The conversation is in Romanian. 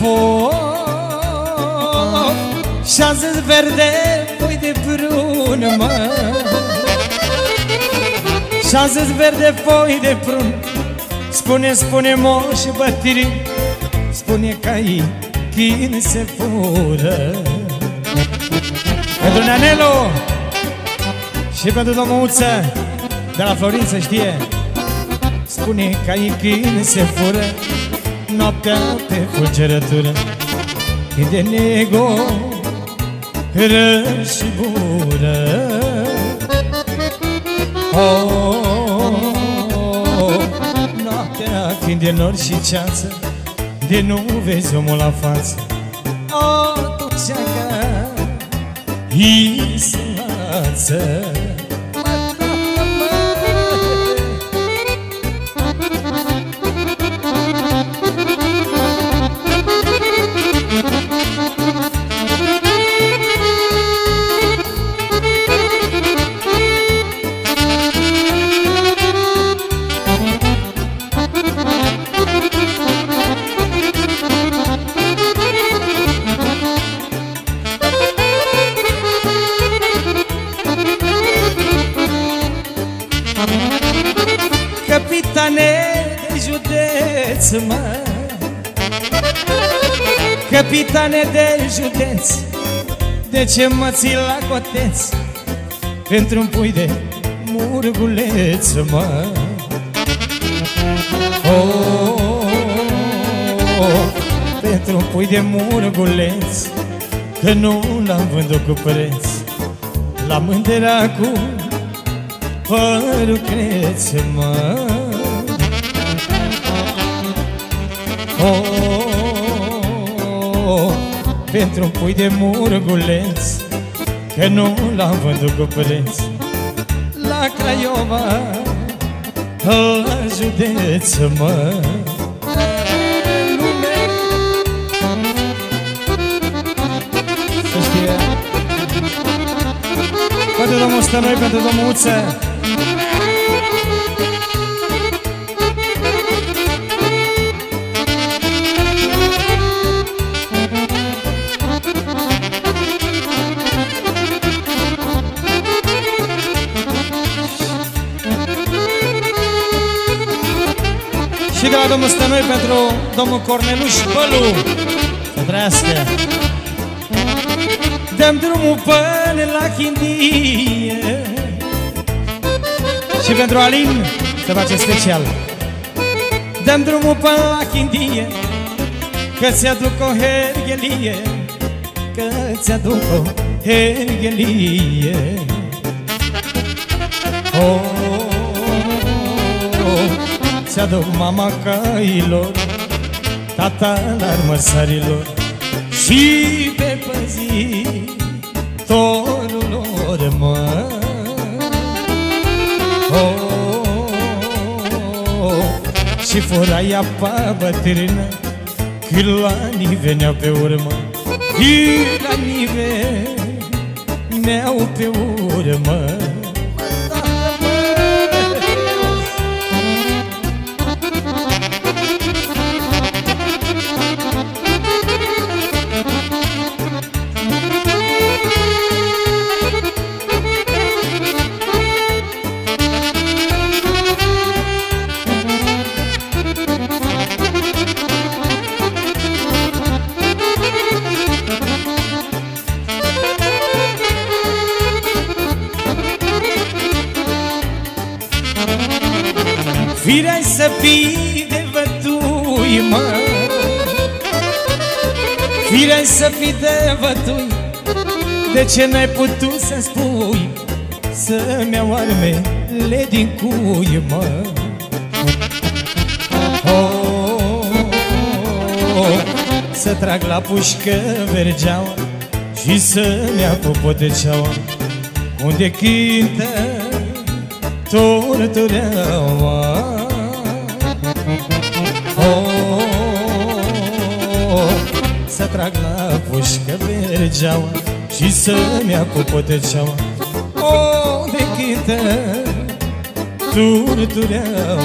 foc Și azi verde pui de prun, mă. Și azi verde foi de prun Spune, spune moș bătiri Spune că ai chin se fură. Pentru Neanelu Și pentru domnul Uță De la Florin să știe Spune că ai chin se fură Noaptea pe fulgerătură Când de nego Ră și bură. Oh, Noaptea când e nor și ceață De nu vezi omul la față. Oh, tu ceaca Isulață mă. Capitane de județ De ce mă ții la coteț? Pentru un pui de murguleț, mă. Oh, oh, oh, Pentru un pui de murguleț Că nu l-am vândut cu preț. L-am înderat cu părul creț, mă oh, oh, oh, Pentru un pui de murguleț Că nu l-am vândut cu preț. La Craiova La județ, mă. Să știe. Pentru domnul Stănoi, pentru domnul Uță Și de la domnul Stănoi pentru domnul Corneluș Bălu. Să trăiască. Dăm drumul până la Chindie. Și pentru Alin se face special. Dăm drumul până la Chindie Că ți-aduc o herghelie Că ți-aduc o herghelie. Oh, oh, oh. Ți-aduc mama cailor Tata la armăsarilor Și pe păzi Torul lor, mă. Oh, oh, Și furai apa bătrână Când la ni venea pe urmă. Când la ni veneau pe urmă Firea să fii de vătui, mă Firea să fii de vătui. De ce n-ai putut să spui Să-mi iau armele din cui, mă oh, oh, oh, Să trag la pușcă vergeaua Și să-mi ia popoteceaua Unde cântă tortureaua trag la pușcă vergeaua Și să-mi ia cu poteceaua Oh, de cântă tortureaua